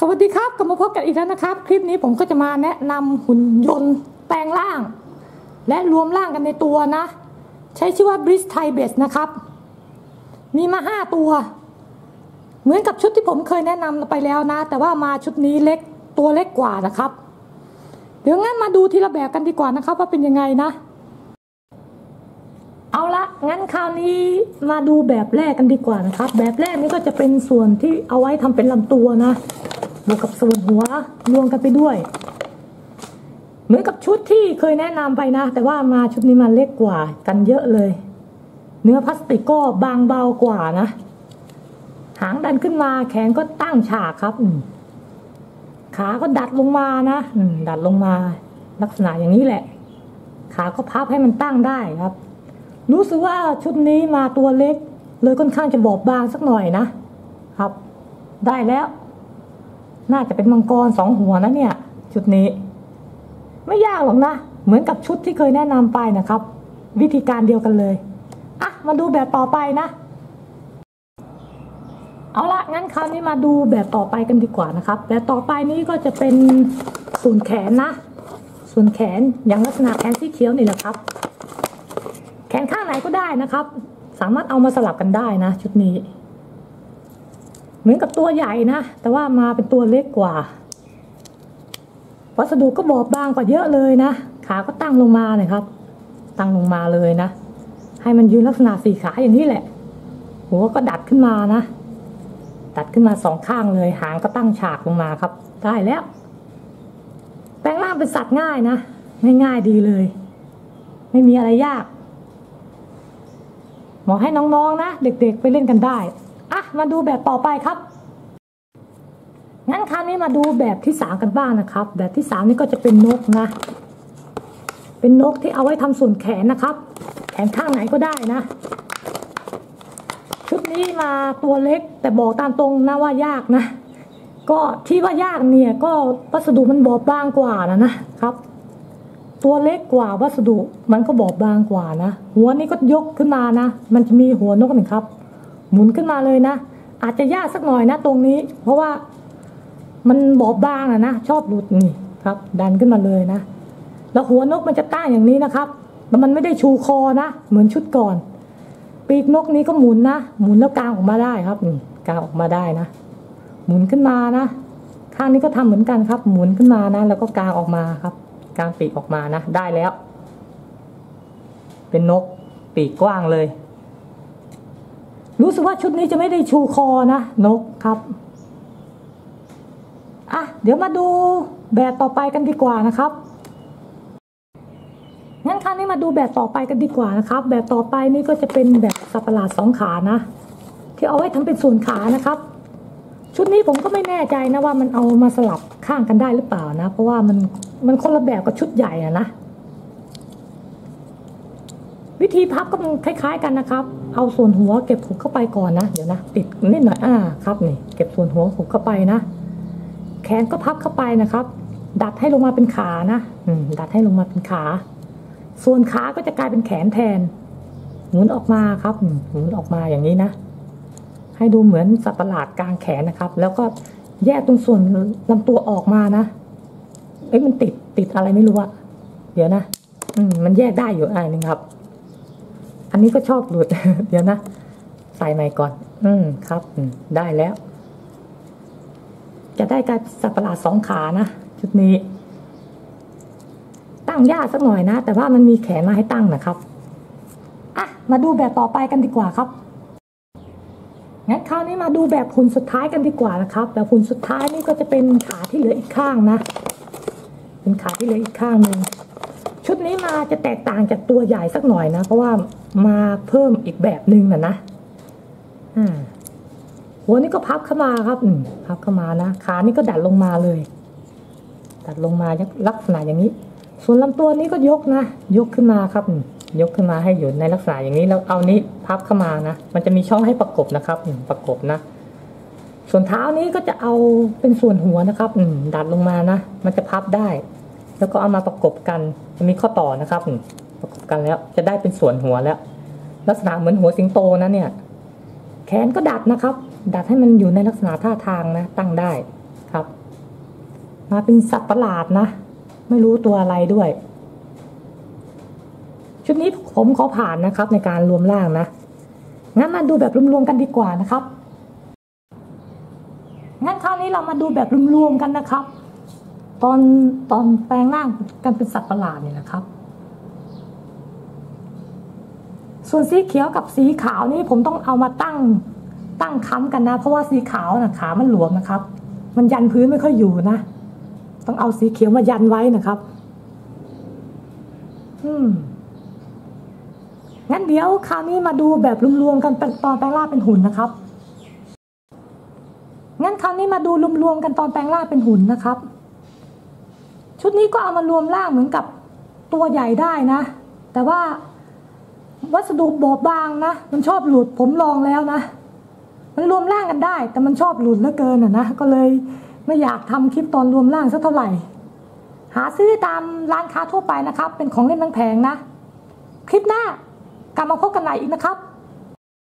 สวัสดีครับกลับมาพบกันอีกแล้วนะครับ คลิปนี้ผมก็จะมาแนะนำหุ่นยนต์แปลงร่าง และรวมร่างกันในตัวนะ ใช้ชื่อว่า b r i s t i b e s นะครับ มีมาห้าตัว เหมือนกับชุดที่ผมเคยแนะนำไปแล้วนะ แต่ว่ามาชุดนี้เล็กตัวเล็กกว่านะครับ เดี๋ยวงั้นมาดูทีละแบบกันดีกว่านะครับ ว่าเป็นยังไงนะ เอาละงั้นคราวนี้มาดูแบบแรกกันดีกว่านะครับ แบบแรกนี้ก็จะเป็นส่วนที่เอาไว้ทำเป็นลำตัวนะ บวกกับส่วนหัวรวมกันไปด้วย เหมือนกับชุดที่เคยแนะนำไปนะ แต่ว่ามาชุดนี้มันเล็กกว่ากันเยอะเลย เนื้อพลาสติกก็บางเบากว่านะ หางดันขึ้นมาแขนก็ตั้งฉากครับขาก็ดัดลงมานะดัดลงมา ลักษณะอย่างนี้แหละ ขาก็พับให้มันตั้งได้ครับ รู้สึกว่าชุดนี้มาตัวเล็ก เลยค่อนข้างจะบอบบางสักหน่อยนะครับ ได้แล้ว น่าจะเป็นมังกรสองหัวนะเนี่ย ชุดนี้ ไม่ยากหรอกนะ เหมือนกับชุดที่เคยแนะนำไปนะครับ วิธีการเดียวกันเลยอะมาดูแบบต่อไปนะ เอาละงั้นคราวนี้มาดูแบบต่อไปกันดีกว่านะครับ แบบต่อไปนี้ก็จะเป็นส่วนแขนนะ ส่วนแขนอย่างลักษณะแขนสีเขียวนี่แหละครับ แขนข้างไหนก็ได้นะครับ สามารถเอามาสลับกันได้นะ ชุดนี้ เหมือนกับตัวใหญ่นะ แต่ว่ามาเป็นตัวเล็กกว่า วัสดุก็บอบบางกว่าเยอะเลยนะ ขาก็ตั้งลงมาเลยครับ ตั้งลงมาเลยนะ ให้มันยืนลักษณะสี่ขาอย่างนี้แหละ หัวก็ดัดขึ้นมานะ ดัดขึ้นมาสองข้างเลย หางก็ตั้งฉากลงมาครับ ได้แล้ว แปลงร่างเป็นสัตว์ง่ายนะ ง่ายๆดีเลย ไม่มีอะไรยากหมอให้น้องๆนะเด็กๆไปเล่นกันได้ มาดูแบบต่อไปครับ งั้นคราวนี้มาดูแบบที่สามกันบ้างนะครับ แบบที่สามนี่ก็จะเป็นนกนะ เป็นนกที่เอาไว้ทำส่วนแขนนะครับ แขนข้างไหนก็ได้นะ ชุดนี้มาตัวเล็กแต่บอกตามตรงนะว่ายากนะ ก็ที่ว่ายากเนี่ยก็วัสดุมันบอบบางกว่านะนะครับ ตัวเล็กกว่าวัสดุมันก็บอบบางกว่านะ หัวนี้ก็ยกขึ้นมานะ มันจะมีหัวนกหนึ่งครับ หมุนขึ้นมาเลยนะ อาจจะยากสักหน่อยนะตรงนี้ เพราะว่ามันบอบบางอะนะชอบหลุดนี่ครับ ดันขึ้นมาเลยนะแล้วหัวนกมันจะตั้งอย่างนี้นะครับแล้วมันไม่ได้ชูคอนะเหมือนชุดก่อน ปีกนกนี้ก็หมุนนะหมุนแล้วกางออกมาได้ครับกางออกมาได้นะ หมุนขึ้นมานะข้างนี้ก็ทำเหมือนกันครับ หมุนขึ้นมานะ แล้วก็กางออกมาครับ กางปีกออกมานะ ได้แล้ว เป็นนกปีกกว้างเลย รู้สึกว่าชุดนี้จะไม่ได้ชูคอนะนกครับอะเดี๋ยวมาดูแบบต่อไปกันดีกว่านะครับงั้นคราวนี้มาดูแบบต่อไปกันดีกว่านะครับ แบบต่อไปนี่ก็จะเป็นแบบสัตว์ประหลาดสองขานะ ที่เอาไว้ทำเป็นส่วนขานะครับ ชุดนี้ผมก็ไม่แน่ใจนะว่ามันเอามาสลับข้างกันได้หรือเปล่านะ เพราะว่ามันมันคนละแบบกับชุดใหญ่อะนะ วิธีพับก็คล้ายๆกันนะครับ เอาส่วนหัวเก็บหุบเข้าไปก่อนนะ เดี๋ยวนะติดนิดหน่อยอ่าครับนี่เก็บส่วนหัวหุบเข้าไปนะ แขนก็พับเข้าไปนะครับ ดัดให้ลงมาเป็นขานะอืมดัดให้ลงมาเป็นขา ส่วนขาก็จะกลายเป็นแขนแทน หมุนออกมาครับหมุนออกมาอย่างนี้นะ ให้ดูเหมือนสัตว์ประหลาดกลางแขนนะครับ แล้วก็แยกตรงส่วนลำตัวออกมานะเอ้ยมันติดติดอะไรไม่รู้อะเดี๋ยวนะ อืมมันแยกได้อยู่อันนึงครับ อันนี้ก็ชอบหลุด เดี๋ยวนะ ใส่ใหม่ก่อน อืมครับได้แล้ว จะได้กลายสัตว์ประหลาดสองขานะชุดนี้ ตั้งยากสักหน่อยนะ แต่ว่ามันมีแขนมาให้ตั้งนะครับอะมาดูแบบต่อไปกันดีกว่าครับงั้นคราวนี้มาดูแบบหุ่นสุดท้ายกันดีกว่านะครับ แบบหุ่นสุดท้ายนี่ก็จะเป็นขาที่เหลืออีกข้างนะ เป็นขาที่เหลืออีกข้างหนึ่ง ชุดนี้มาจะแตกต่างจากตัวใหญ่สักหน่อยนะ เพราะว่ามาเพิ่มอีกแบบหนึ่งนะนะหัวนี่ก็พับเข้ามาครับพับเข้ามานะขานี่ก็ดัดลงมาเลย ดัดลงมาลักษณะอย่างนี้ ส่วนลำตัวนี้ก็ยกนะยกขึ้นมาครับ ยกขึ้นมาให้อยู่ในลักษณะอย่างนี้แล้วเอานี้พับเข้ามานะมันจะมีช่องให้ประกบนะครับประกบนะส่วนเท้านี้ก็จะเอาเป็นส่วนหัวนะครับดัดลงมานะมันจะพับได้ แล้วก็เอามาประกบกันจะมีข้อต่อนะครับ ประกบกันแล้วจะได้เป็นส่วนหัวแล้ว ลักษณะเหมือนหัวสิงโตนะเนี่ย แขนก็ดัดนะครับ ดัดให้มันอยู่ในลักษณะท่าทางนะ ตั้งได้ครับ มาเป็นสัตว์ประหลาดนะ ไม่รู้ตัวอะไรด้วย ชุดนี้ผมขอผ่านนะครับ ในการรวมร่างนะงั้นมาดูแบบรวมๆกันดีกว่านะครับงั้นคราวนี้เรามาดูแบบรวมๆกันนะครับ ตอนตอนแปลงร่างกันเป็นสัตว์ประหลาดเนี่ยนะครับ ส่วนสีเขียวกับสีขาวนี่ผมต้องเอามาตั้งตั้งค้ำกันนะ เพราะว่าสีขาวนะขามันหลวมนะครับ มันยันพื้นไม่ค่อยอยู่นะ ต้องเอาสีเขียวมายันไว้นะครับ อืมงั้นเดี๋ยวคราวนี้มาดูแบบรวมๆกันเป็นตอนแปลงร่างเป็นหุ่นนะครับงั้นคราวนี้มาดูรวมๆกันตอนแปลงร่างเป็นหุ่นนะครับ ชุดนี้ก็เอามารวมร่างเหมือนกับตัวใหญ่ได้นะ แต่ว่าวัสดุบอบบางนะ มันชอบหลุดผมลองแล้วนะ มันรวมร่างกันได้ แต่มันชอบหลุดเหลือเกินอะนะก็เลยไม่อยากทำคลิปตอนรวมร่างสักเท่าไหร่ หาซื้อตามร้านค้าทั่วไปนะครับ เป็นของเล่นแพงๆนะ คลิปหน้ากลับมาพบกันใหม่อีกนะครับ